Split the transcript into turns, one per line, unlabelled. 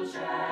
Evangelho.